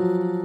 目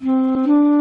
嗯。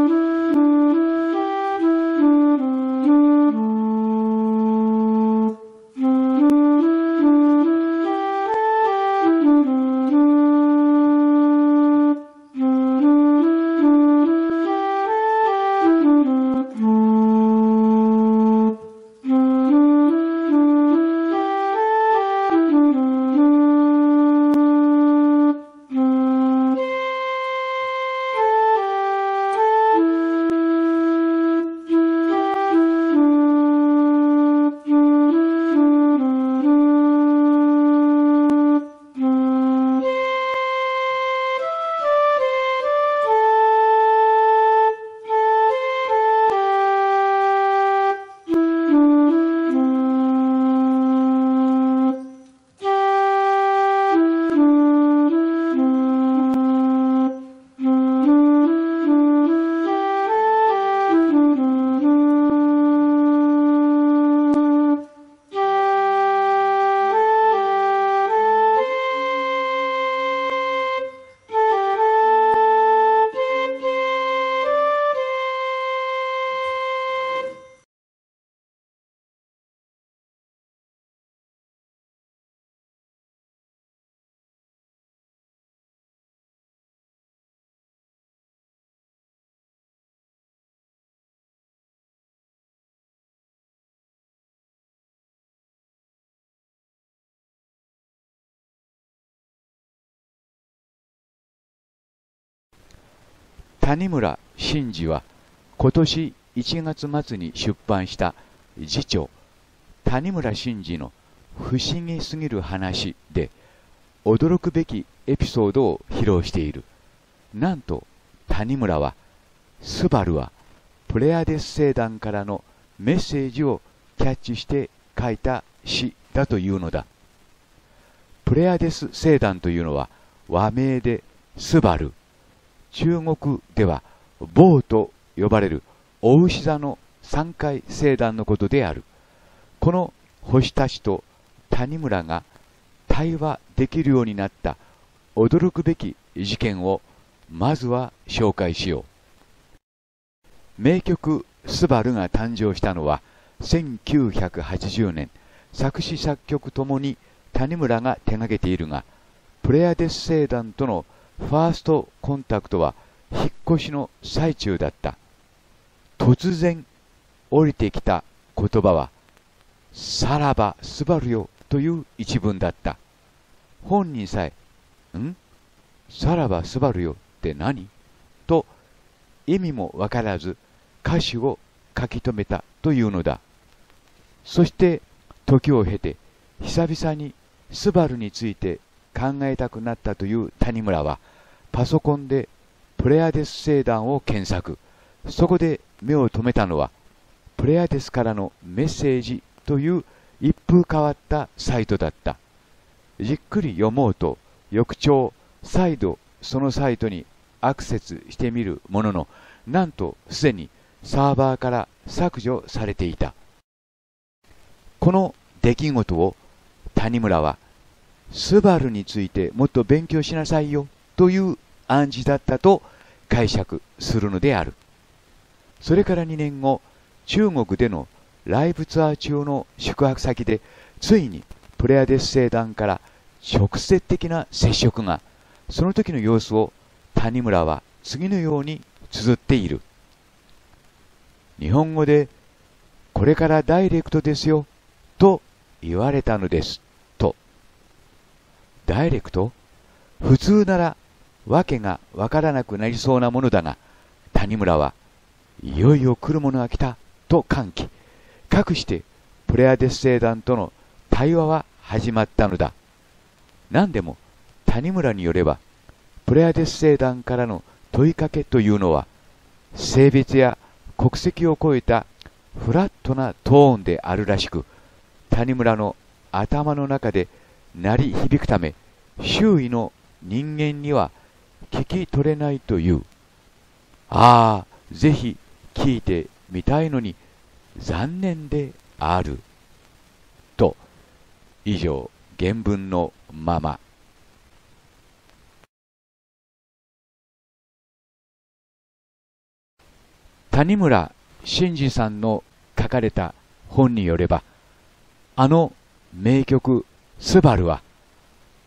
谷村新司は今年1月末に出版した次長谷村新司の不思議すぎる話で驚くべきエピソードを披露している。なんと谷村はスバルはプレアデス星団からのメッセージをキャッチして書いた詩だというのだ。プレアデス星団というのは和名でスバル、中国ではボーと呼ばれるお牛座の三回星団のことである。この星たちと谷村が対話できるようになった驚くべき事件をまずは紹介しよう。名曲スバルが誕生したのは1980年、作詞作曲ともに谷村が手掛けているが、プレアデス星団とのファーストコンタクトは引っ越しの最中だった。突然降りてきた言葉は、さらばスバルよという一文だった。本人さえ、ん？さらばスバルよって何？と意味もわからず歌詞を書き留めたというのだ。そして時を経て久々にスバルについて考えたくなったという谷村はパソコンでプレアデス星団を検索。そこで目を留めたのはプレアデスからのメッセージという一風変わったサイトだった。じっくり読もうと翌朝再度そのサイトにアクセスしてみるもののなんとすでにサーバーから削除されていた。この出来事を谷村はスバルについてもっと勉強しなさいよという暗示だったと解釈するのである。それから2年後、中国でのライブツアー中の宿泊先でついにプレアデス星団から直接的な接触が、その時の様子を谷村は次のように綴っている。日本語で、これからダイレクトですよ、と言われたのです、ダイレクト？普通なら、わけがわからなくなりそうなものだが、谷村はいよいよ来るものが来た、と歓喜。かくして、プレアデス星団との対話は始まったのだ。何でも、谷村によれば、プレアデス星団からの問いかけというのは、性別や国籍を超えたフラットなトーンであるらしく、谷村の頭の中で鳴り響くため、周囲の人間には聞き取れないという。ああ、ぜひ聞いてみたいのに残念である。と、以上、原文のまま。谷村新司さんの書かれた本によれば、あの名曲スバルは、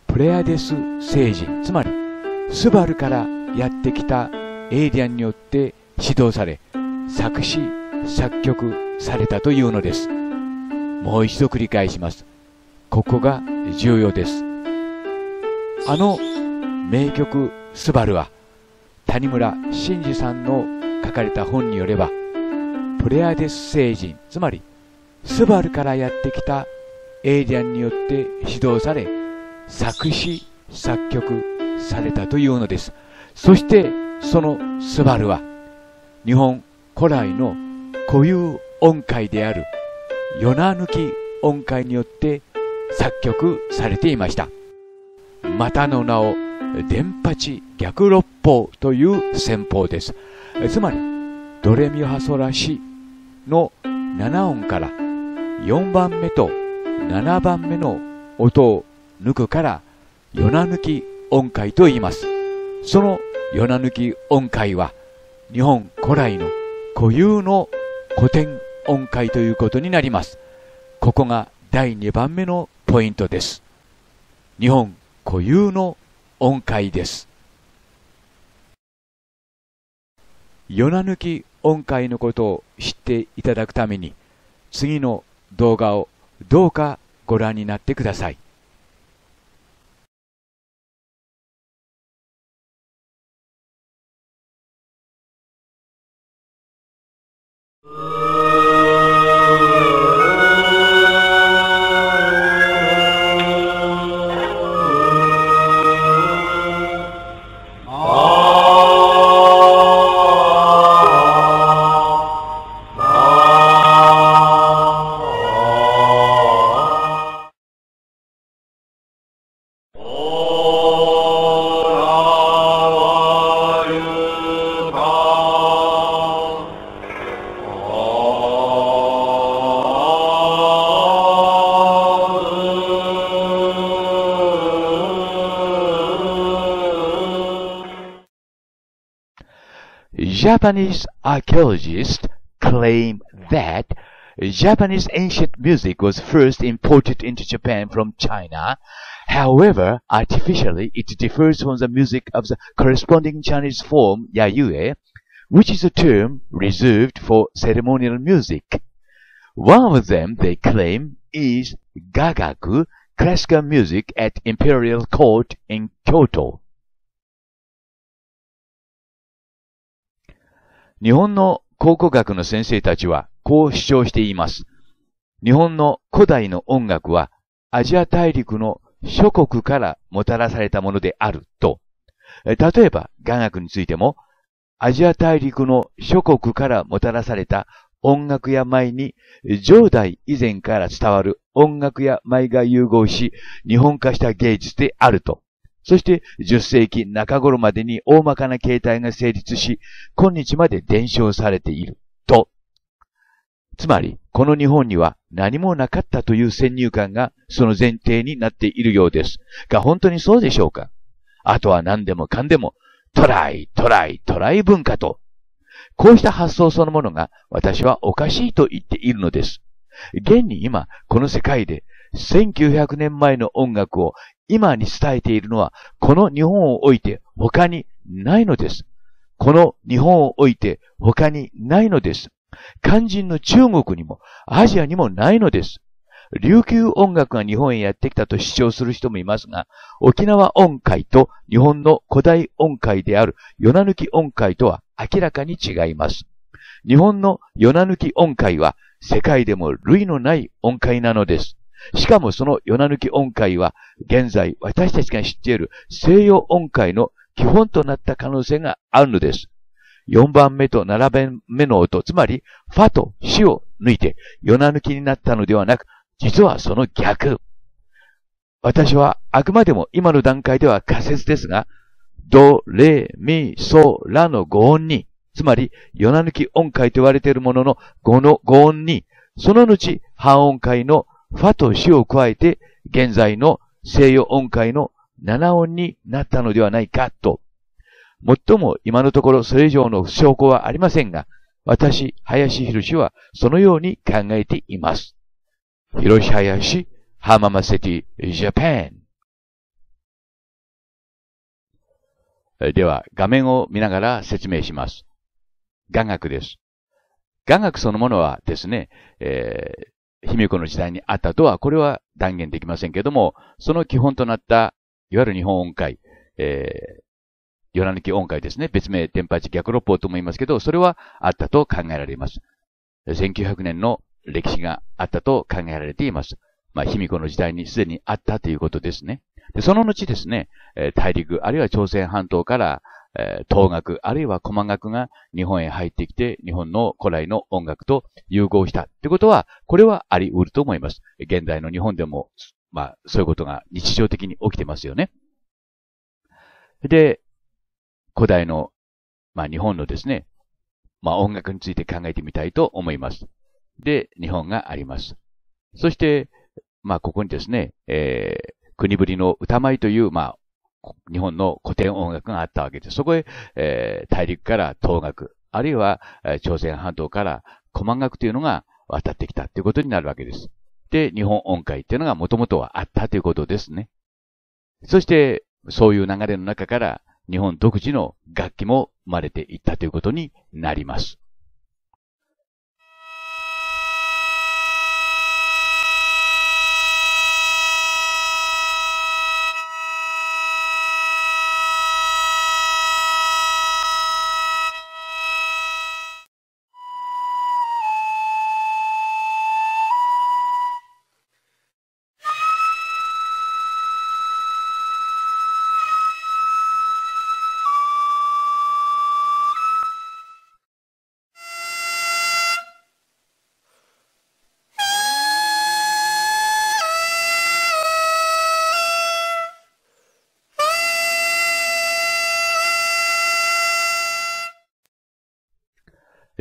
プレアデス星人、つまりスバルからやってきたエイリアンによって指導され、作詞、作曲されたというのです。もう一度繰り返します。ここが重要です。あの名曲スバルは、谷村新司さんの書かれた本によれば、プレアデス星人、つまり、スバルからやってきたエイリアンによって指導され、作詞、作曲されたというのです。そして、そのスバルは、日本古来の固有音階である、ヨナ抜き音階によって作曲されていました。またの名を、電八逆六法という戦法です。つまり、ドレミファソラシの7音から4番目と7番目の音を抜くから、ヨナ抜き音階と言います。そのヨナ抜き音階は、日本古来の固有の古典音階ということになります。ここが第2番目のポイントです。日本固有の音階です。ヨナ抜き音階のことを知っていただくために、次の動画をどうかご覧になってください。Japanese archaeologists claim that Japanese ancient music was first imported into Japan from China. However, artificially, it differs from the music of the corresponding Chinese form Yayue, which is a term reserved for ceremonial music. One of them, they claim, is Gagaku, classical music at imperial court in Kyoto. 日本の考古学の先生たちはこう主張しています。日本の古代の音楽はアジア大陸の諸国からもたらされたものであると。例えば、雅楽についても、アジア大陸の諸国からもたらされた音楽や舞に、上代以前から伝わる音楽や舞が融合し、日本化した芸術であると。そして10世紀中頃までに大まかな形態が成立し、今日まで伝承されている。と。つまり、この日本には何もなかったという先入観がその前提になっているようです。が、本当にそうでしょうか？あとは何でもかんでも、トライ、トライ、トライ文化と。こうした発想そのものが私はおかしいと言っているのです。現に今、この世界で1900年前の音楽を今に伝えているのは、この日本を置いて他にないのです。この日本を置いて他にないのです。肝心の中国にもアジアにもないのです。琉球音楽が日本へやってきたと主張する人もいますが、沖縄音階と日本の古代音階である与那抜き音階とは明らかに違います。日本の与那抜き音階は世界でも類のない音階なのです。しかもその与那抜き音階は、現在私たちが知っている西洋音階の基本となった可能性があるのです。4番目と7番目の音、つまり、ファとシを抜いて、与那抜きになったのではなく、実はその逆。私はあくまでも今の段階では仮説ですが、ド、レ、ミ、ソ、ラの語音に、つまり、与那抜き音階と言われているものの語の語音に、その後、半音階のファとシを加えて、現在の西洋音階の七音になったのではないかと。もっとも今のところそれ以上の証拠はありませんが、私、林博士はそのように考えています。広し林、浜松セティ、ジャパン。では、画面を見ながら説明します。雅楽です。雅楽そのものはですね、えー、卑弥呼の時代にあったとは、これは断言できませんけども、その基本となった、いわゆる日本音階、えー、ヨナ抜き音階ですね。別名、天八逆六法とも言いますけど、それはあったと考えられます。1900年の歴史があったと考えられています。まあ、卑弥呼の時代にすでにあったということですね。でその後ですね、大陸、あるいは朝鮮半島から、東学、あるいは古満学が日本へ入ってきて、日本の古来の音楽と融合したってことは、これはあり得ると思います。現代の日本でも、まあ、そういうことが日常的に起きてますよね。で、古代の、まあ、日本のですね、まあ、音楽について考えてみたいと思います。で、日本があります。そして、まあ、ここにですね、えー、国ぶりの歌舞という、まあ、日本の古典音楽があったわけです。そこへ、えー、大陸から東楽、あるいは、え、朝鮮半島から古満楽というのが渡ってきたということになるわけです。で、日本音階というのがもともとはあったということですね。そして、そういう流れの中から、日本独自の楽器も生まれていったということになります。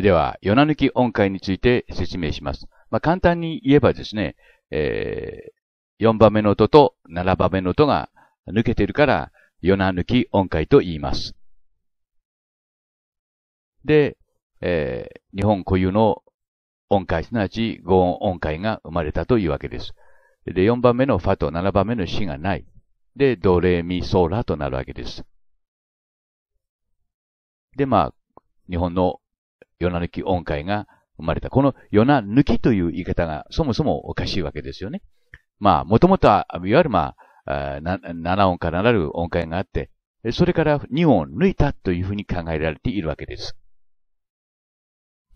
では、ヨナ抜き音階について説明します。まあ、簡単に言えばですね、えー、4番目の音と7番目の音が抜けているから、ヨナ抜き音階と言います。で、えー、日本固有の音階、すなわち5音音階が生まれたというわけです。で、4番目のファと7番目のシがない。で、ドレミソーラとなるわけです。で、まあ、日本のヨナ抜き音階が生まれた。このヨナ抜きという言い方がそもそもおかしいわけですよね。まあ、もともとは、いわゆるまあ、7音からなる音階があって、それから2音抜いたというふうに考えられているわけです。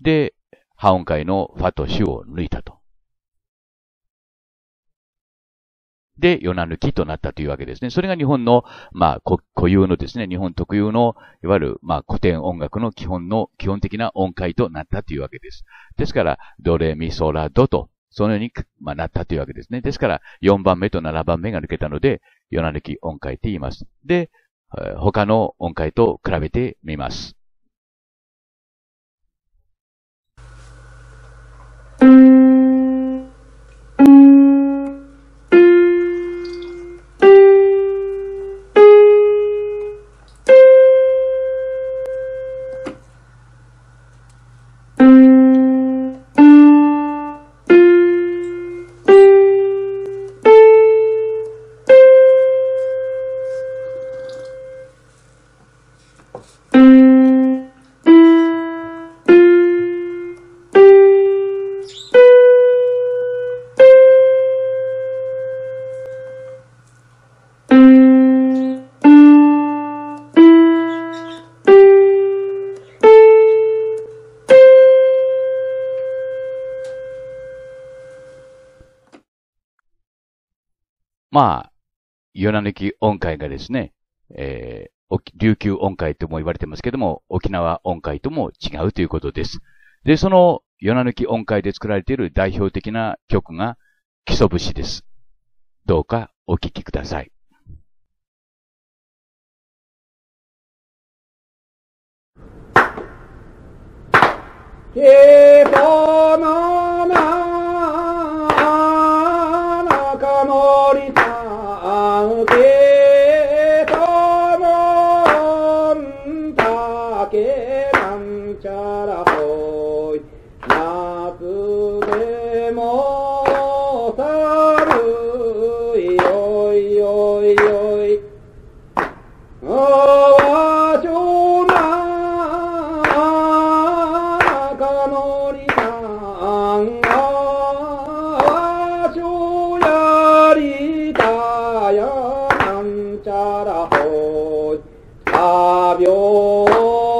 で、破音階のファとシを抜いたと。で、ヨナ抜きとなったというわけですね。それが日本の、まあ、固有のですね、日本特有の、いわゆる、まあ、古典音楽の基本の、基本的な音階となったというわけです。ですから、ドレミソラドと、そのように、まあ、なったというわけですね。ですから、4番目と7番目が抜けたので、ヨナ抜き音階って言います。で、他の音階と比べてみます。ヨナ抜き音階がですね、えー、琉球音階とも言われてますけども、沖縄音階とも違うということです。で、そのヨナ抜き音階で作られている代表的な曲が基礎節です。どうかお聴きください。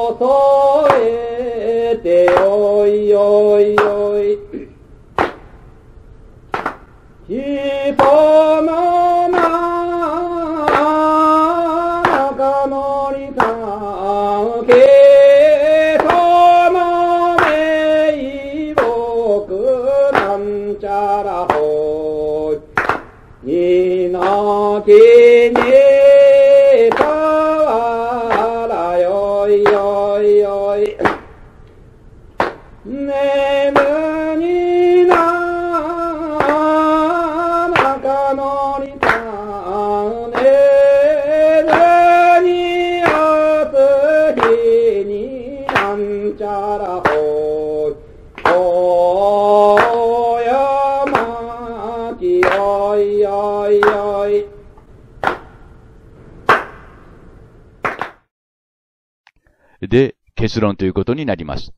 ょ添えておいおいおい。ひそ結論ということになります。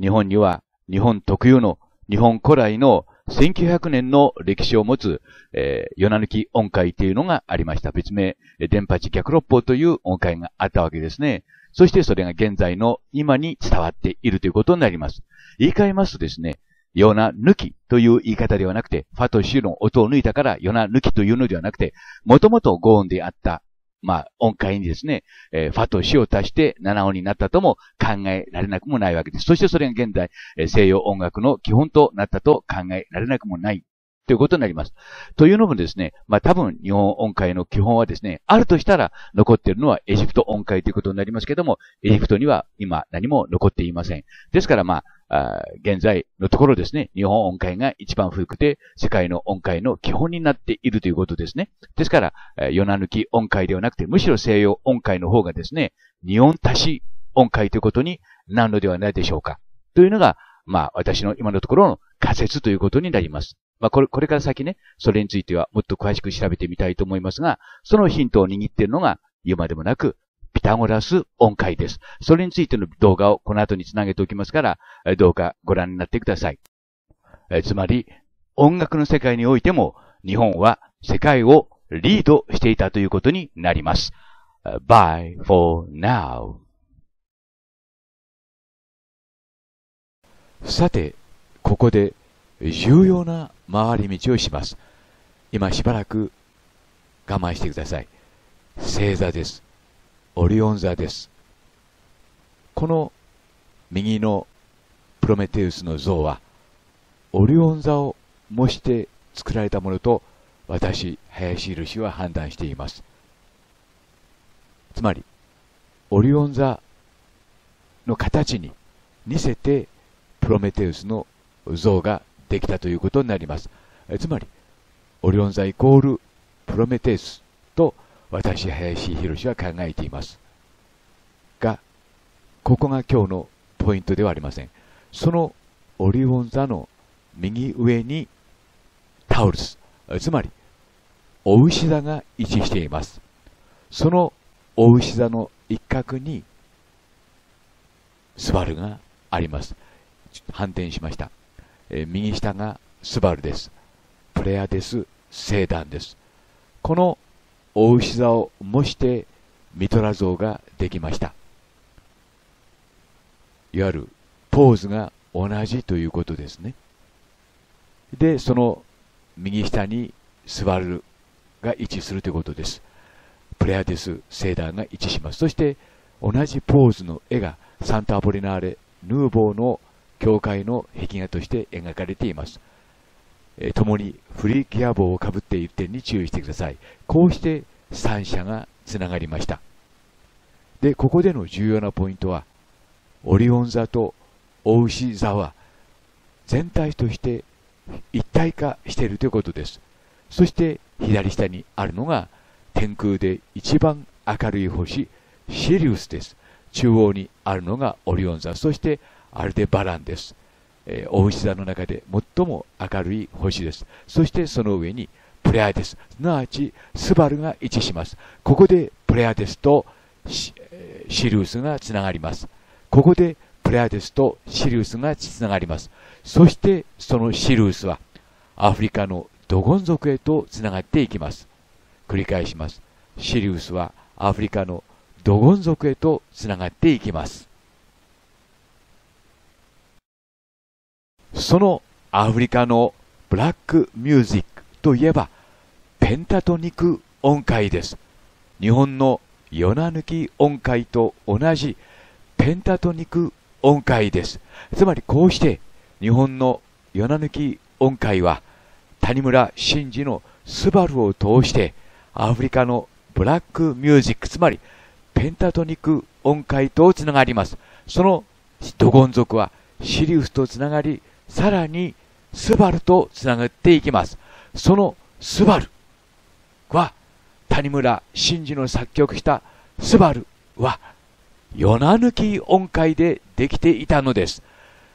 日本には日本特有の日本古来の1900年の歴史を持つ、えー、ヨナ抜き音階というのがありました。別名、電波地逆六法という音階があったわけですね。そしてそれが現在の今に伝わっているということになります。言い換えますとですね、ヨナ抜きという言い方ではなくて、ファとシュの音を抜いたからヨナ抜きというのではなくて、もともと5音であったまあ、音階にですね、えー、ファとシを足して7音になったとも考えられなくもないわけです。そしてそれが現在、えー西洋音楽の基本となったと考えられなくもない。ということになります。というのもですね、まあ多分日本音階の基本はですね、あるとしたら残っているのはエジプト音階ということになりますけども、エジプトには今何も残っていません。ですからまあ、あ現在のところですね、日本音階が一番古くて、世界の音階の基本になっているということですね。ですから、ヨナ抜き音階ではなくて、むしろ西洋音階の方がですね、二音足し音階ということになるのではないでしょうか。というのが、まあ、私の今のところの仮説ということになります。まあ、これ、これから先ね、それについてはもっと詳しく調べてみたいと思いますが、そのヒントを握っているのが、言うまでもなく、ピタゴラス音階です。それについての動画をこの後につなげておきますから、どうかご覧になってください。えつまり、音楽の世界においても、日本は世界をリードしていたということになります。Bye for now. さて、ここで重要な回り道をします。今しばらく我慢してください。星座です。オリオン座です。この右のプロメテウスの像は、オリオン座を模して作られたものと私、林印は判断しています。つまり、オリオン座の形に似せてプロメテウスの像ができたということになります。えつまり、オリオン座イコールプロメテウスと私、林博は考えています。が、ここが今日のポイントではありません。そのオリオン座の右上にタウルス、つまり、お牛座が位置しています。そのお牛座の一角に、スバルがあります。反転しました。えー右下がスバルです。プレアデス、聖壇です。このお牛座を模してミトラ像ができました。いわゆるポーズが同じということですね。で、その右下にスバルが位置するということです。プレアデス聖壇が位置します。そして同じポーズの絵がサンタアポリナーレ・ヌーボーの教会の壁画として描かれています。えー共にフリーギア帽をかぶっている点に注意してください。こうして三者がつながりました。で、ここでの重要なポイントは、オリオン座とオウシ座は全体として一体化しているということです。そして左下にあるのが天空で一番明るい星、シリウスです。中央にあるのがオリオン座、そしてアルデバランです。えー、大牛座の中で最も明るい星です。そしてその上にプレアデス、すなわちスバルが位置します。ここでプレアデスとシえーシリウスがつながります。ここでプレアデスとシリウスがつながります。そしてそのシリウスはアフリカのドゴン族へとつながっていきます。繰り返します。シリウスはアフリカのドゴン族へとつながっていきます。そのアフリカのブラックミュージックといえば、ペンタトニック音階です。日本のヨナ抜き音階と同じペンタトニック音階です。つまりこうして日本のヨナ抜き音階は谷村新司のスバルを通してアフリカのブラックミュージック、つまりペンタトニック音階とつながります。そのドゴン族はシリウスとつながり、さらにスバルとつながっていきます。そのスバルは谷村新司の作曲したスバルはヨナ抜き音階でできていたのです。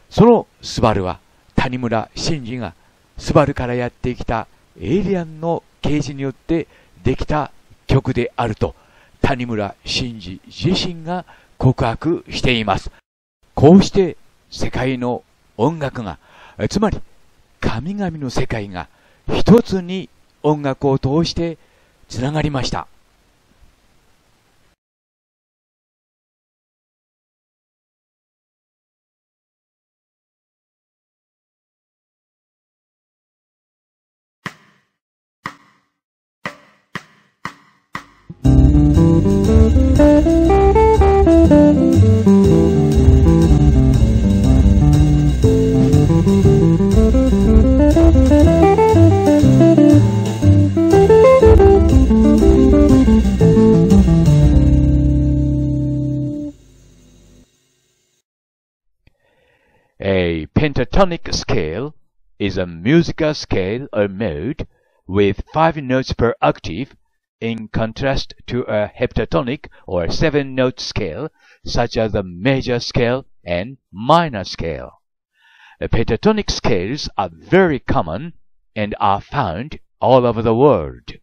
そのスバルは谷村新司がスバルからやってきたエイリアンの啓示によってできた曲であると谷村新司自身が告白しています。こうして世界の音楽が、つまり神々の世界が一つに音楽を通してつながりました。pentatonic scale is a musical scale or mode with five notes per octave in contrast to a heptatonic or seven note scale such as the major scale and minor scale. Pentatonic scales are very common and are found all over the world.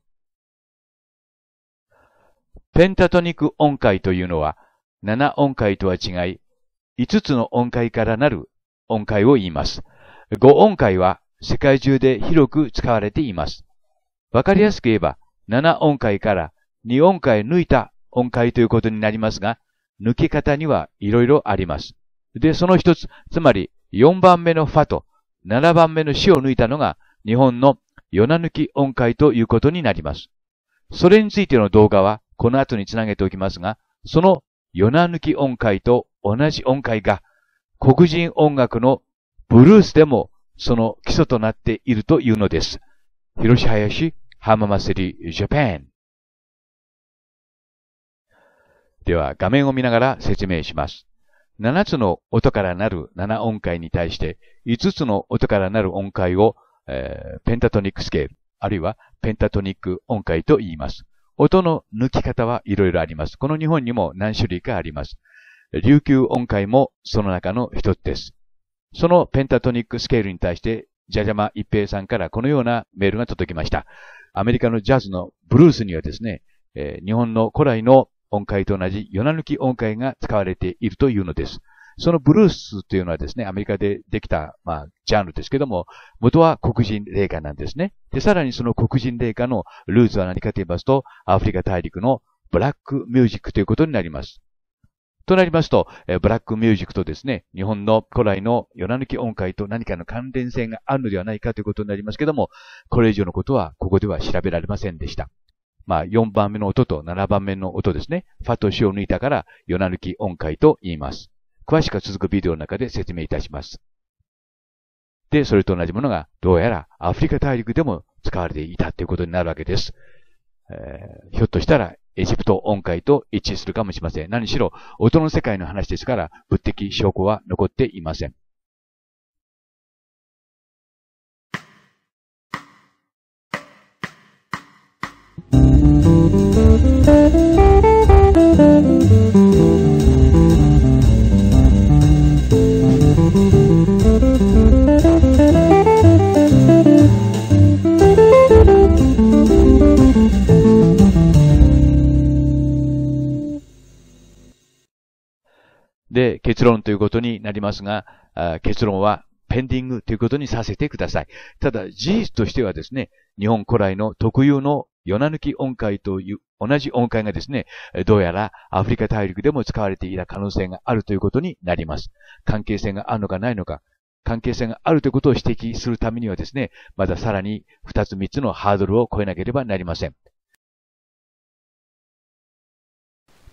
ペンタトニック音階というのは、7音階とは違い、5つの音階からなる 音階を言います。5音階は世界中で広く使われています。わかりやすく言えば、7音階から2音階抜いた音階ということになりますが、抜け方にはいろいろあります。で、その一つ、つまり4番目のファと7番目のシを抜いたのが日本のヨナ抜き音階ということになります。それについての動画はこの後につなげておきますが、そのヨナ抜き音階と同じ音階が黒人音楽のブルースでもその基礎となっているというのです。広し林浜祭りジャパン。では画面を見ながら説明します。7つの音からなる7音階に対して5つの音からなる音階を、えー、ペンタトニックスケール、あるいはペンタトニック音階と言います。音の抜き方はいろいろあります。この日本にも何種類かあります。琉球音階もその中の一つです。そのペンタトニックスケールに対して、ジャジャマ一平さんからこのようなメールが届きました。アメリカのジャズのブルースにはですね、えー、日本の古来の音階と同じ、ヨナ抜き音階が使われているというのです。そのブルースというのはですね、アメリカでできた、まあ、ジャンルですけども、元は黒人霊歌なんですね。で、さらにその黒人霊歌のルーツは何かと言いますと、アフリカ大陸のブラックミュージックということになります。となりますと、えブラックミュージックとですね、日本の古来のヨナ抜き音階と何かの関連性があるのではないかということになりますけども、これ以上のことはここでは調べられませんでした。まあ、4番目の音と7番目の音ですね。ファとシを抜いたから、ヨナ抜き音階と言います。詳しく続くビデオの中で説明いたします。で、それと同じものが、どうやらアフリカ大陸でも使われていたということになるわけです。えー、ひょっとしたら、エジプト音階と一致するかもしれません。何しろ、音の世界の話ですから、物的証拠は残っていません。で、結論ということになりますが、結論はペンディングということにさせてください。ただ、事実としてはですね、日本古来の特有のヨナ抜き音階という同じ音階がですね、どうやらアフリカ大陸でも使われていた可能性があるということになります。関係性があるのかないのか、関係性があるということを指摘するためにはですね、まださらに2つ3つのハードルを超えなければなりません。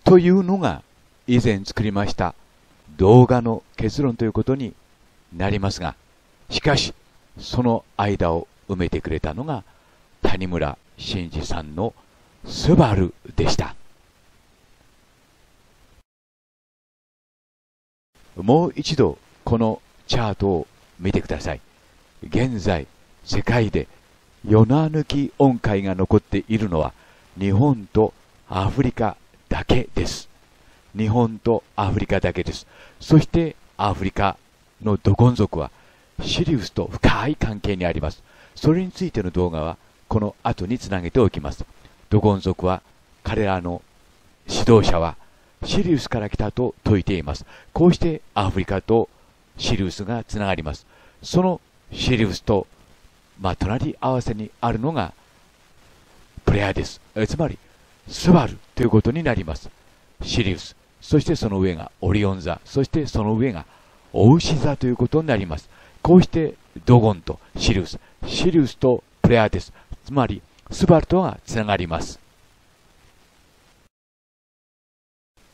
というのが以前作りました動画の結論ということになりますが、しかし、その間を埋めてくれたのが、谷村新司さんのスバルでした。もう一度、このチャートを見てください。現在、世界で、ヨナ抜き音階が残っているのは、日本とアフリカだけです。日本とアフリカだけです。そして、アフリカのドゴン族はシリウスと深い関係にあります。それについての動画はこの後につなげておきます。ドゴン族は彼らの指導者はシリウスから来たと説いています。こうしてアフリカとシリウスがつながります。そのシリウスと、まあ、隣合わせにあるのがプレアです。つまり、スバルということになります。シリウス。そしてその上がオリオン座。そしてその上がお牛座ということになります。こうしてドゴンとシリウス、シリウスとプレアテス、つまりスバルとがつながります。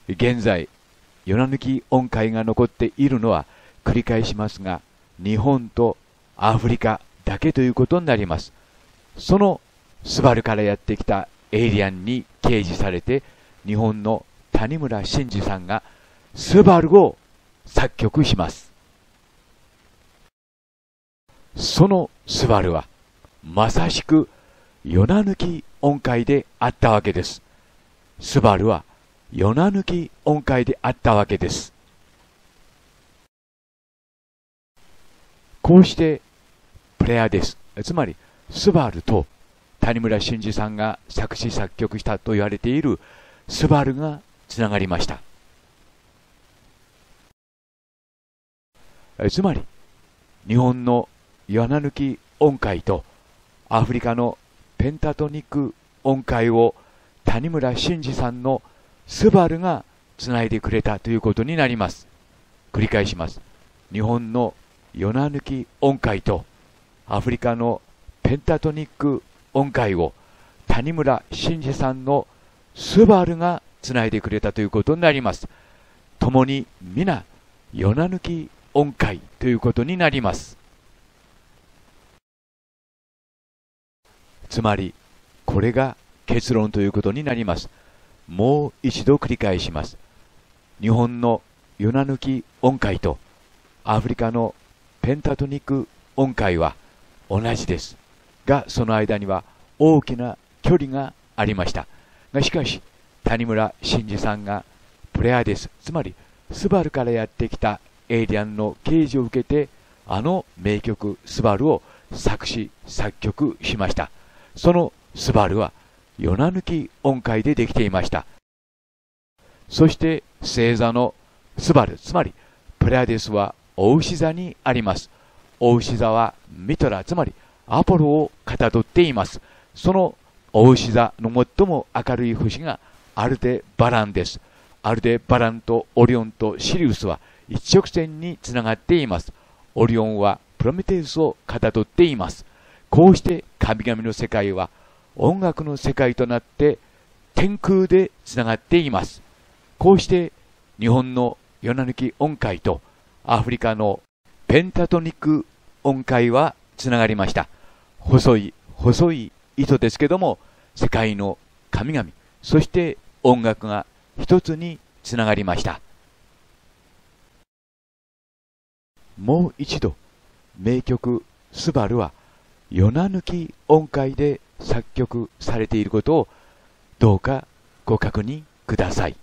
現在、ヨナ抜き音階が残っているのは繰り返しますが、日本とアフリカだけということになります。そのスバルからやってきたエイリアンに掲示されて、日本の谷村新司さんがスバルを作曲します。そのスバルは、まさしく、ヨナ抜き音階であったわけです。スバルは、ヨナ抜き音階であったわけです。こうして、プレアデス、つまり、スバルと谷村新司さんが作詞作曲したと言われているスバルがつながりました。つまり、日本のヨナ抜き音階とアフリカのペンタトニック音階を谷村新司さんのスバルがつないでくれたということになります。繰り返します。日本のヨナ抜き音階とアフリカのペンタトニック音階を谷村新司さんのスバルがつないでくれたということになります。共に皆ヨナ抜き音階ということになります。つまり、これが結論ということになります。もう一度繰り返します。日本のヨナ抜き音階とアフリカのペンタトニック音階は同じです。が、その間には大きな距離がありました。が、しかし、谷村新司さんがプレアデス、つまりスバルからやってきたエイリアンの啓示を受けて、あの名曲スバルを作詞、作曲しました。そのスバルは、ヨナ抜き音階でできていました。そして、星座のスバル、つまり、プレアデスは、お牛座にあります。お牛座は、ミトラ、つまり、アポロをかたどっています。その、お牛座の最も明るい星が、アルデバランです。アルデバランとオリオンとシリウスは、一直線につながっています。オリオンは、プロメテウスをかたどっています。こうして神々の世界は音楽の世界となって天空でつながっています。こうして日本のヨナ抜き音階とアフリカのペンタトニック音階はつながりました。細い、細い糸ですけども、世界の神々、そして音楽が一つにつながりました。もう一度、名曲スバルは夜な抜き音階で作曲されていることをどうかご確認ください。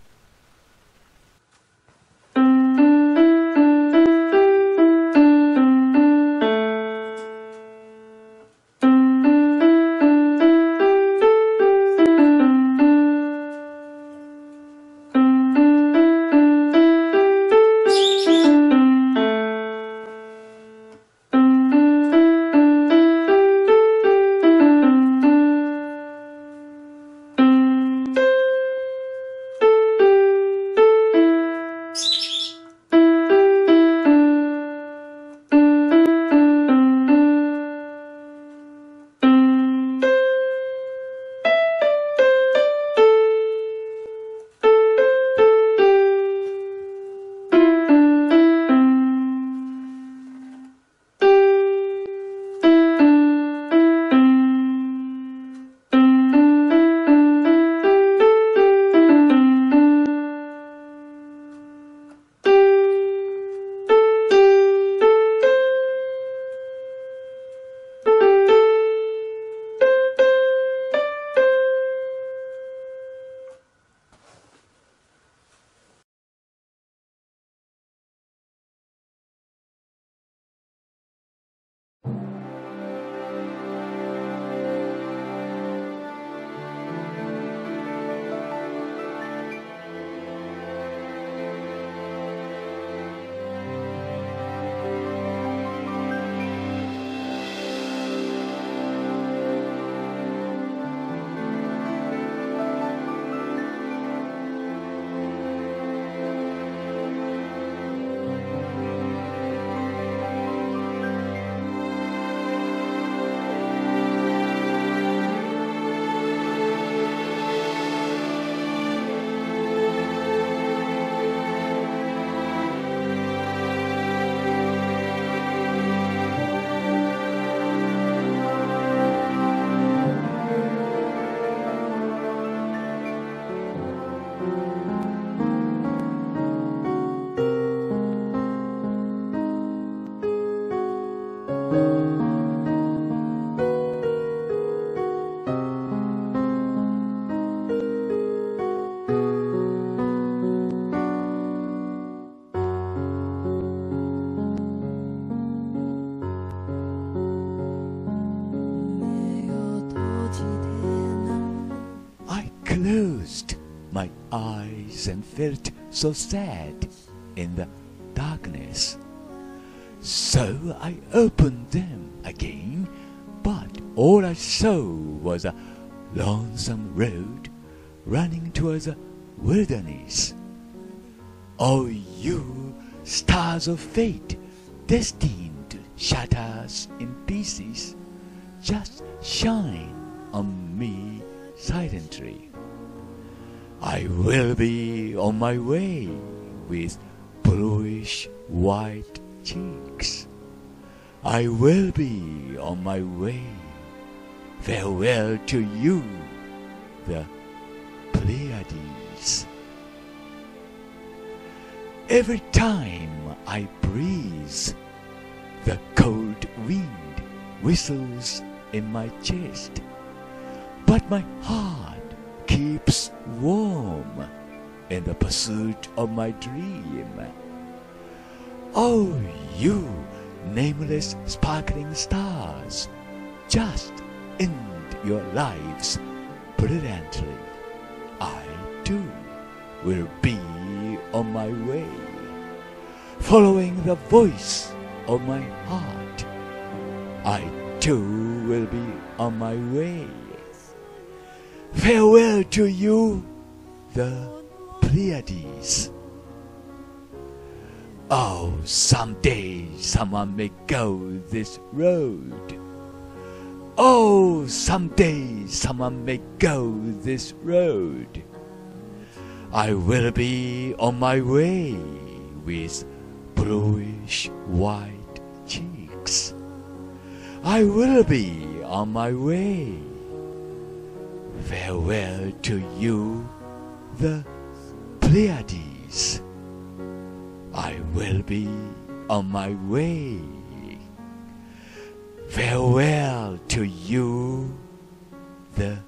And felt so sad in the darkness. So I opened them again, but all I saw was a lonesome road running towards the wilderness. Oh, you stars of fate, destined to shatter us in pieces, just shine on me silently. I will be on my way with bluish white cheeks. I will be on my way. Farewell to you, the Pleiades. Every time I breathe, the cold wind whistles in my chest, but my heart keeps warm in the pursuit of my dream. Oh, you nameless sparkling stars, just end your lives brilliantly. I too will be on my way, following the voice of my heart. I too will be on my way. Farewell to you, the Pleiades. Oh, someday someone may go this road. Oh, someday someone may go this road. I will be on my way with bluish white cheeks. I will be on my way. Farewell to you, the Pleiades. I will be on my way. Farewell to you, the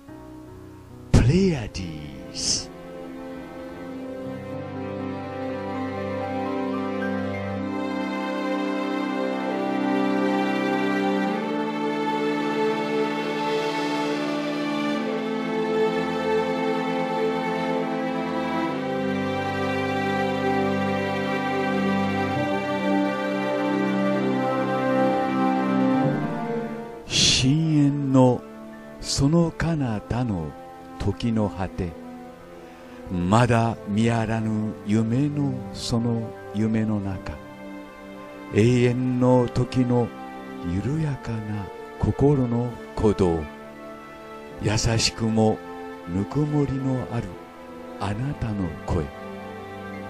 Pleiades. の彼方の時の果て。まだ見やらぬ夢のその夢の中。永遠の時の緩やかな心の鼓動。優しくもぬくもりのあるあなたの声。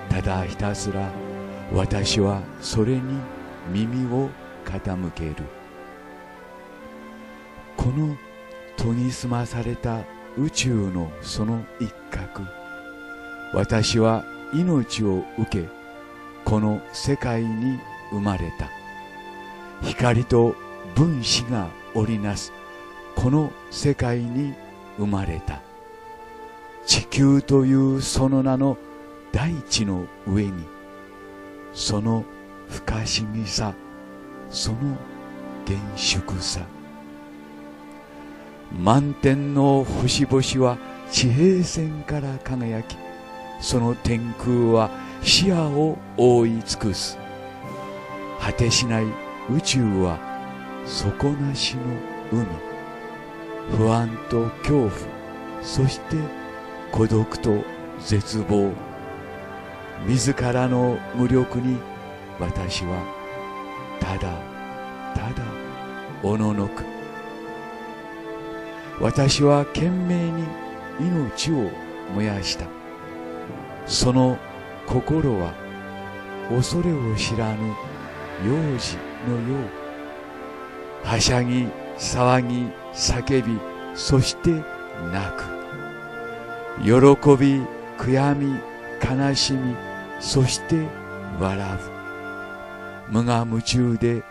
ただひたすら私はそれに耳を傾ける。この研ぎ澄まされた宇宙のその一角。私は命を受けこの世界に生まれた。光と分子が織りなすこの世界に生まれた。地球というその名の大地の上にその不可思議さその厳粛さ。満天の星々は地平線から輝きその天空は視野を覆い尽くす。果てしない宇宙は底なしの海。不安と恐怖そして孤独と絶望。自らの無力に私はただただおののく私は懸命に命を燃やした。その心は恐れを知らぬ幼児のよう。はしゃぎ騒ぎ叫びそして泣く。喜び悔やみ悲しみそして笑う。無我夢中で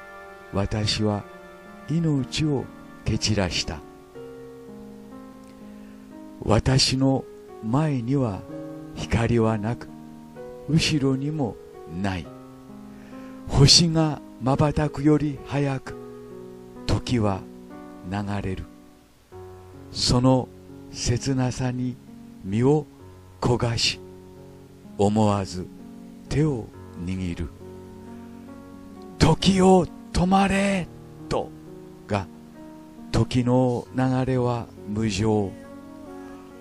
私は命を蹴散らした。私の前には光はなく後ろにもない。星が瞬くより早く時は流れる。その切なさに身を焦がし思わず手を握る。時を止まれとが時の流れは無情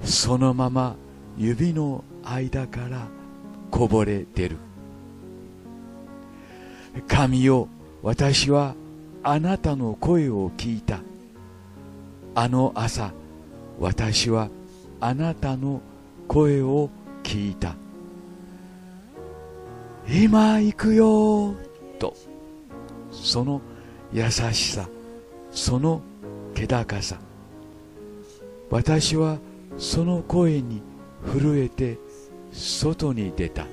そのまま指の間からこぼれ出る。神よ私はあなたの声を聞いた。あの朝私はあなたの声を聞いた。今行くよと。その優しさその気高さ。私はその声に震えて外に出た。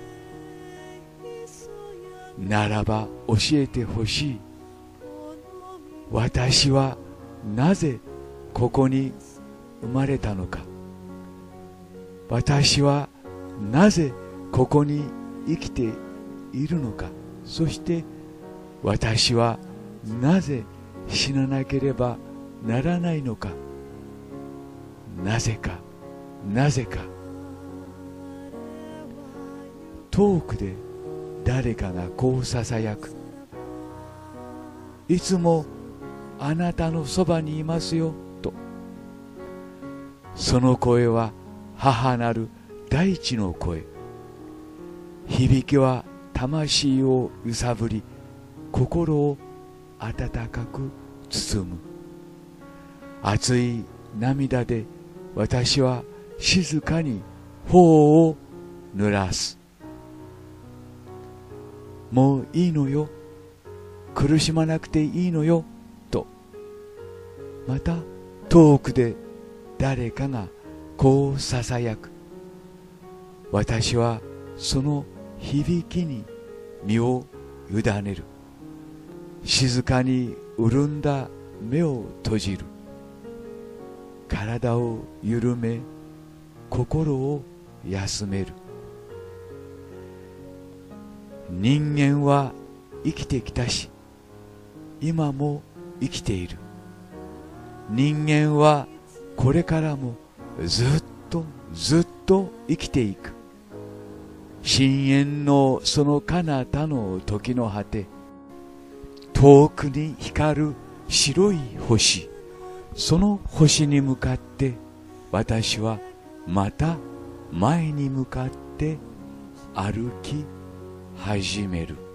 ならば教えてほしい。私はなぜここに生まれたのか。私はなぜここに生きているのか。そして私はなぜ死ななければならないのか。なぜか。なぜか。遠くで誰かがこうささやく。いつもあなたのそばにいますよ。と。その声は母なる大地の声。響きは魂を揺さぶり心を温かく包む。熱い涙で私は静かに頬を濡らす。もういいのよ。苦しまなくていいのよ。と。また遠くで誰かがこうささやく。私はその響きに身を委ねる。静かに潤んだ目を閉じる。体を緩め心を休める。人間は生きてきたし今も生きている。人間はこれからもずっとずっと生きていく。深淵のその彼方の時の果て遠くに光る白い星その星に向かって私はまた前に向かって歩き始める「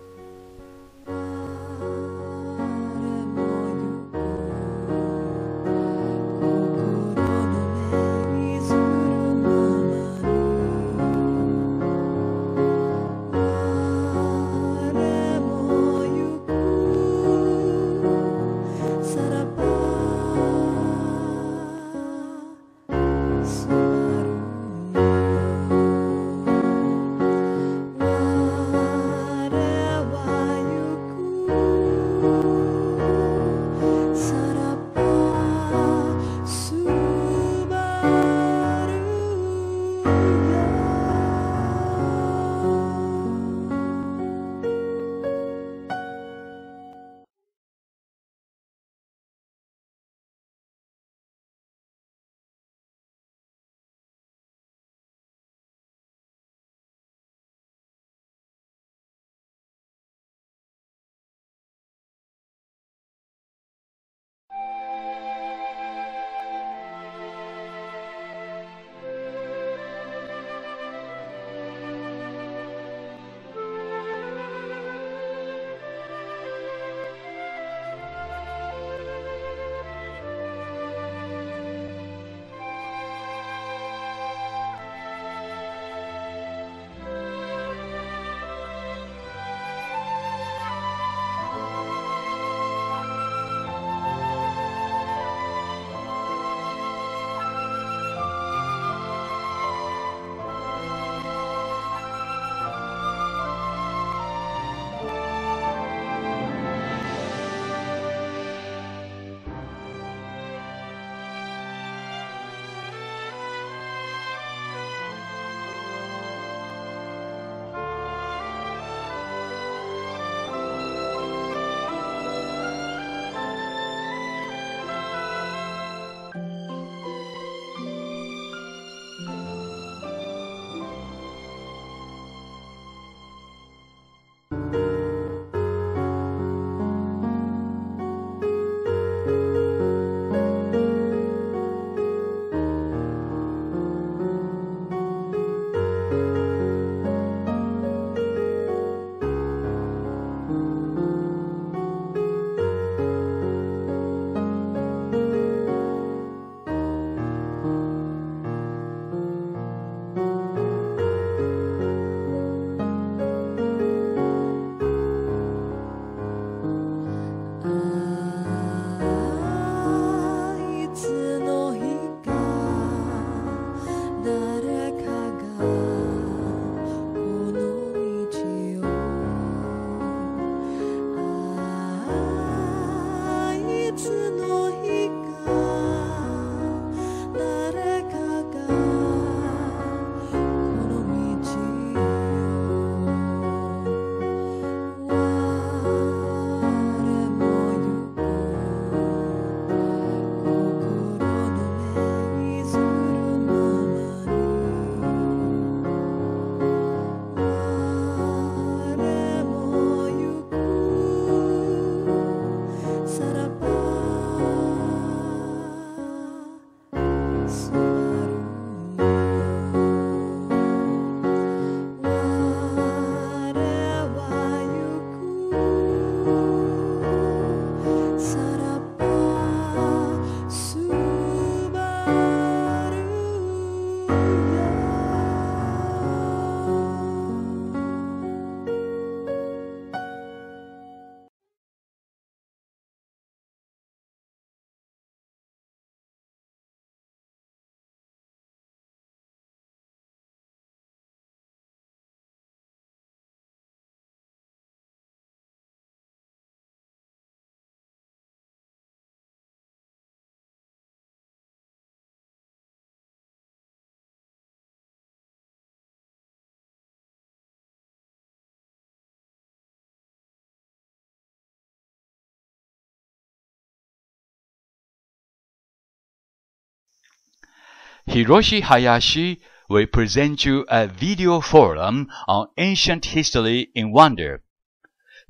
Hiroshi Hayashi will present you a video forum on ancient history in wonder.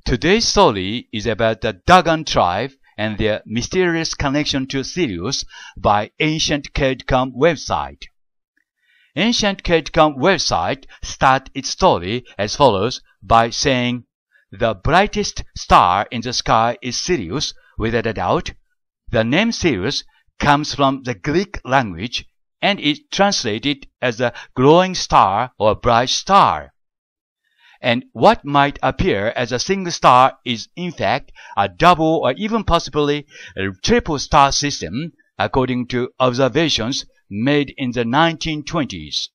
Today's story is about the Dagon tribe and their mysterious connection to Sirius by Ancient Cade.com website. Ancient Cade.com website start its story as follows by saying, The brightest star in the sky is Sirius, without a doubt. The name Sirius comes from the Greek language and is translated as a glowing star or bright star. And what might appear as a single star is in fact a double or even possibly a triple star system according to observations made in the 1920s.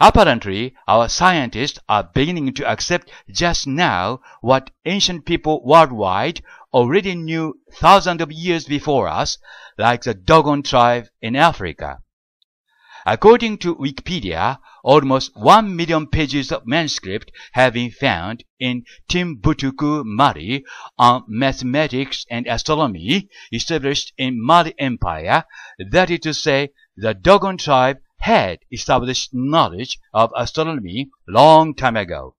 Apparently, our scientists are beginning to accept just now what ancient people worldwide already knew thousands of years before us, like the Dogon tribe in Africa. According to Wikipedia, almost 1 million pages of manuscript have been found in Timbuktu, Mali on mathematics and astronomy established in Mali Empire. That is to say, the Dogon tribe had established knowledge of astronomy long time ago.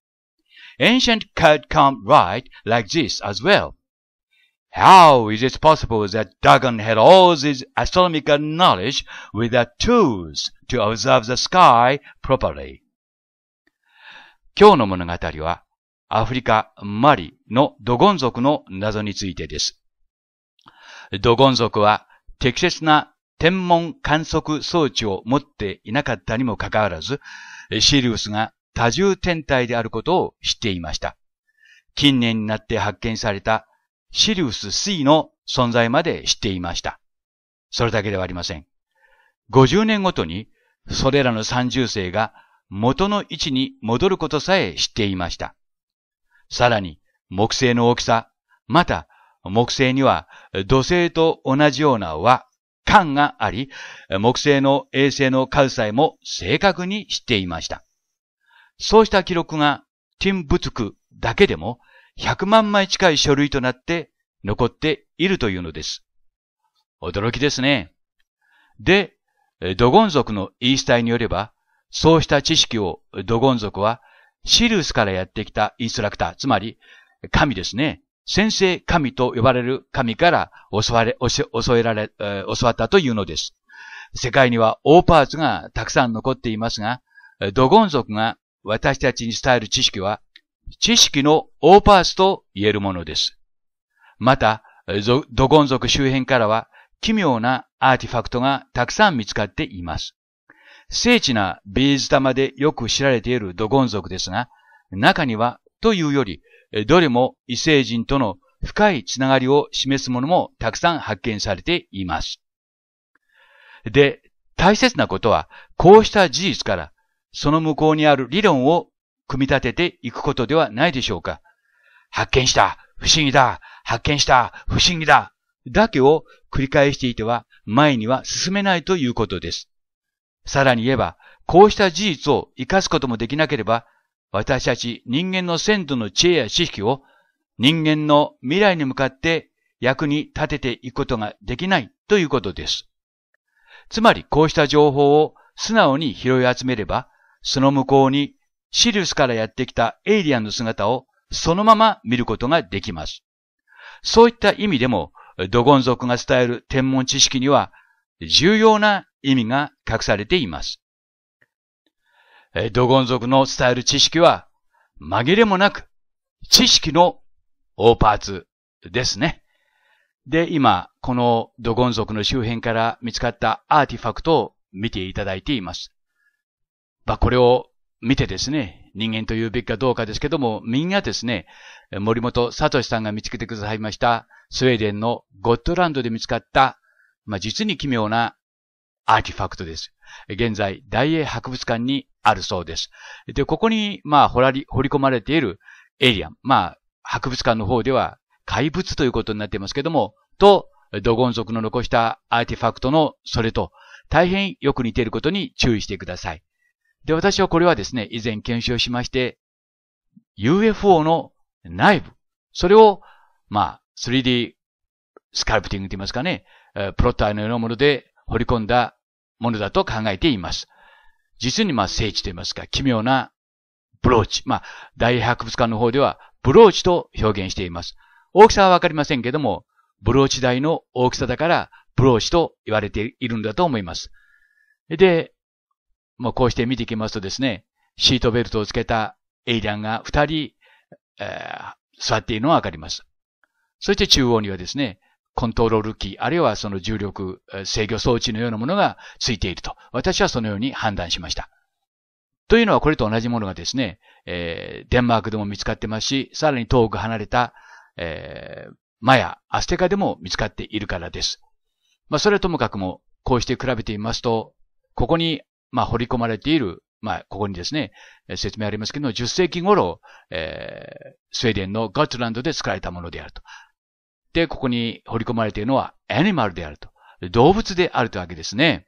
Ancient could come right like this as well. How is it possible that Dagon had all this astronomical knowledge without tools to observe the sky properly? 今日の物語は、アフリカ・マリのドゴン族の謎についてです。ドゴン族は適切な天文観測装置を持っていなかったにもかかわらず、シリウスが多重天体であることを知っていました。近年になって発見されたシリウス C の存在まで知っていました。それだけではありません。50年ごとにそれらの三重星が元の位置に戻ることさえ知っていました。さらに木星の大きさ、また木星には土星と同じような輪、間があり、木星の衛星の数さえも正確に知っていました。そうした記録がティンブトゥクだけでも100万枚近い書類となって残っているというのです。驚きですね。で、ドゴン族の言い伝えによれば、そうした知識をドゴン族はシリウスからやってきたインストラクター、つまり神ですね。先生神と呼ばれる神から襲われ、襲えられ、教わったというのです。世界にはオーパーツがたくさん残っていますが、ドゴン族が私たちに伝える知識は、知識のオーパーツと言えるものです。また、ドゴン族周辺からは奇妙なアーティファクトがたくさん見つかっています。精緻なビーズ玉でよく知られているドゴン族ですが、中にはというより、どれも異星人との深いつながりを示すものもたくさん発見されています。で、大切なことは、こうした事実から、その向こうにある理論を組み立てていくことではないでしょうか。発見した不思議だ発見した不思議だだけを繰り返していては前には進めないということです。さらに言えば、こうした事実を活かすこともできなければ、私たち人間の先祖の知恵や知識を人間の未来に向かって役に立てていくことができないということです。つまりこうした情報を素直に拾い集めれば、その向こうにシリウスからやってきたエイリアンの姿をそのまま見ることができます。そういった意味でも、ドゴン族が伝える天文知識には重要な意味が隠されています。ドゴン族の伝える知識は紛れもなく知識の大パーツですね。で、今、このドゴン族の周辺から見つかったアーティファクトを見ていただいています。まあ、これを見てですね、人間というべきかどうかですけども、みんなですね、森本聡さんが見つけてくださいました、スウェーデンのゴットランドで見つかった、まあ、実に奇妙なアーティファクトです。現在、大英博物館にあるそうです。で、ここに、まあ、掘り、掘り込まれているエリアン。まあ、博物館の方では怪物ということになっていますけども、と、ドゴン族の残したアーティファクトのそれと大変よく似ていることに注意してください。で、私はこれはですね、以前検証しまして、UFO の内部、それを、まあ、3D スカルプティングと言いますかね、プロッターのようなもので掘り込んだものだと考えています。実にまあ聖地と言いますか、奇妙なブローチ。まあ、大博物館の方ではブローチと表現しています。大きさはわかりませんけども、ブローチ台の大きさだからブローチと言われているんだと思います。で、もうこうして見ていきますとですね、シートベルトをつけたエイリアンが二人、えー、座っているのがわかります。そして中央にはですね、コントロールキー、あるいはその重力制御装置のようなものがついていると。私はそのように判断しました。というのはこれと同じものがですね、えー、デンマークでも見つかってますし、さらに遠く離れた、えー、マヤ、アステカでも見つかっているからです。まあ、それはともかくも、こうして比べてみますと、ここに、まあ、掘り込まれている、まあ、ここにですね、説明ありますけど、10世紀頃、えー、スウェーデンのガットランドで作られたものであると。で、ここに掘り込まれているのは、アニマルであると。動物であるというわけですね。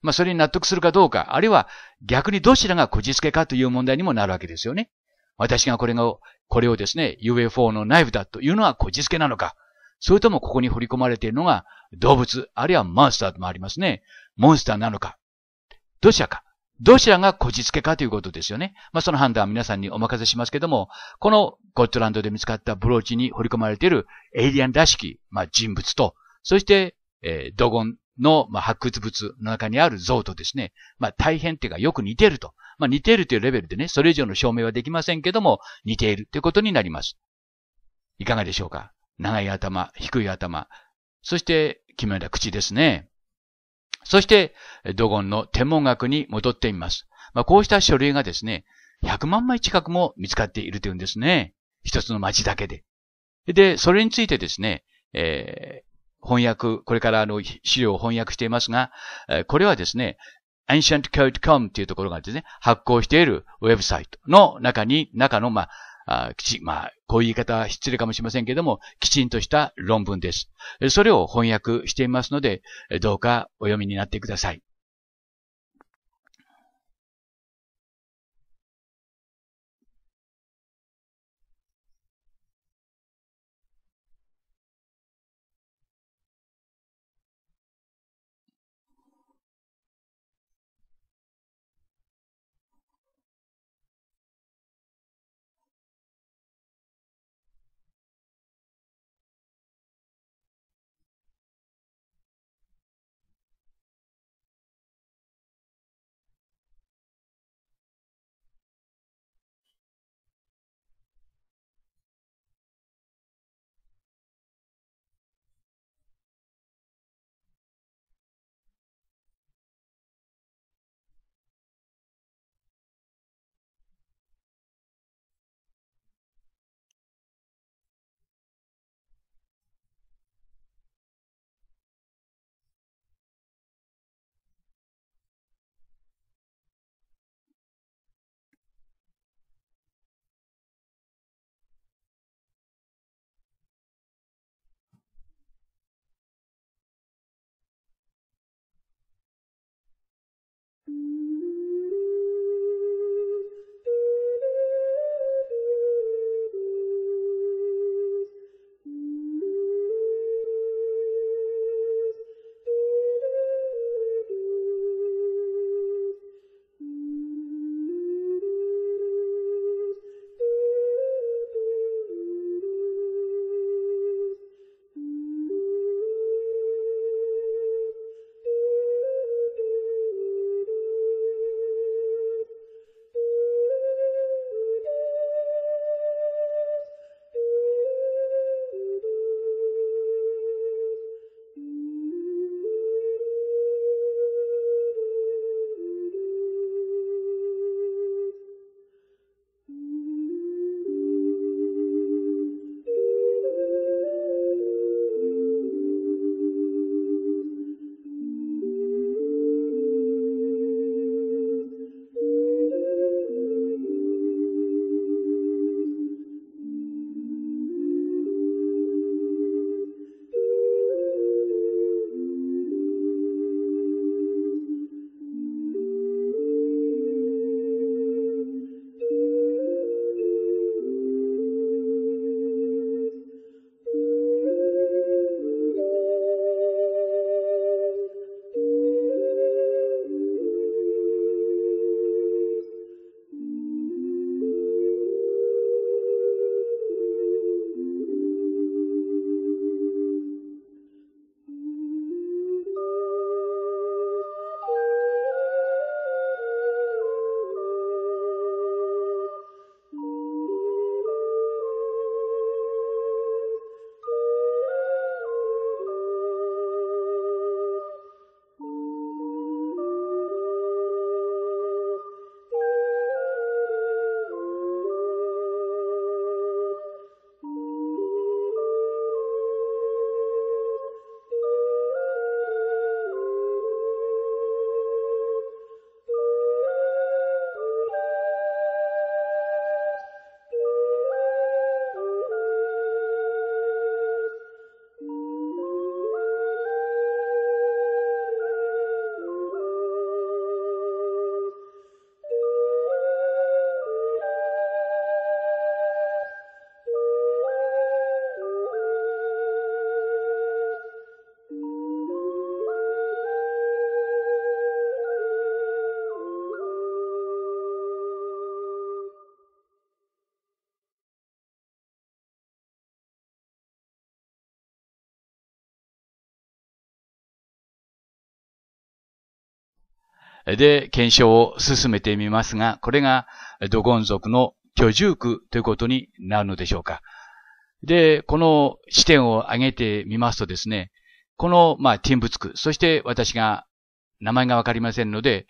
まあ、それに納得するかどうか、あるいは逆にどちらがこじつけかという問題にもなるわけですよね。私がこれが、これをですね、UFO の内部だというのはこじつけなのか、それともここに掘り込まれているのが動物、あるいはモンスターともありますね。モンスターなのか。どちらか。どちらがこじつけかということですよね。まあ、その判断は皆さんにお任せしますけども、このゴットランドで見つかったブローチに掘り込まれているエイリアンらしき、まあ、人物と、そして、えー、ドゴンの、まあ、発掘物の中にある像とですね、まあ、大変っていうかよく似てると。まあ、似ているというレベルでね、それ以上の証明はできませんけども、似ているということになります。いかがでしょうか長い頭、低い頭、そして奇妙な口ですね。そして、ドゴンの天文学に戻ってみます。まあ、こうした書類がですね、100万枚近くも見つかっているというんですね。一つの町だけで。で、それについてですね、えー、翻訳、これからあの資料を翻訳していますが、これはですね、ancientcode.com というところがですね、発行しているウェブサイトの中に、中の、まあ、あきち、まあ、こういう言い方は失礼かもしれませんけれども、きちんとした論文です。それを翻訳していますので、どうかお読みになってください。で、検証を進めてみますが、これがドゴン族の居住区ということになるのでしょうか。で、この視点を上げてみますとですね、この、まあ、ティンブツク、そして私が名前がわかりませんので、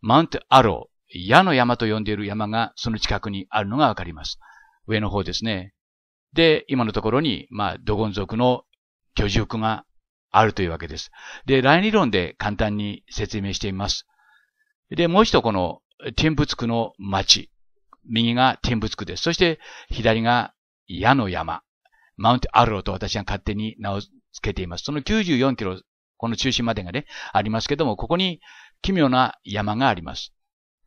マウントアロー、矢の山と呼んでいる山がその近くにあるのがわかります。上の方ですね。で、今のところに、まあ、ドゴン族の居住区があるというわけです。で、来理論で簡単に説明してみます。で、もう一度このティンブツクの町。右がティンブツクです。そして左が矢の山。マウントアローと私が勝手に名を付けています。その94キロ、この中心までがね、ありますけども、ここに奇妙な山があります。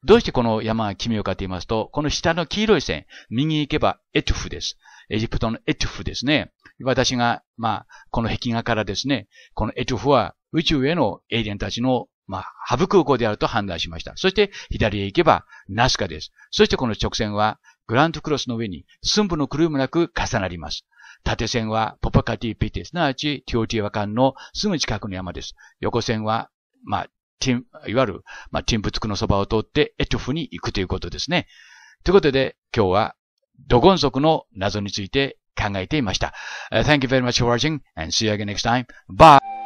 どうしてこの山が奇妙かと言いますと、この下の黄色い線、右に行けばエトゥフです。エジプトのエトゥフですね。私が、まあ、この壁画からですね、このエトゥフは宇宙へのエイリアンたちのまあ、ハブ空港であると判断しました。そして、左へ行けば、ナスカです。そしてこの直線は、グラントクロスの上に、寸分の狂いもなく重なります。縦線は、ポパカティピティ、すなわち、ティオティワカンのすぐ近くの山です。横線は、まあ、ティン、いわゆる、まあ、ティンプツクのそばを通って、エトフに行くということですね。ということで、今日は、ドゴン族の謎について考えていました。Uh, thank you very much for watching and see you again next time. Bye!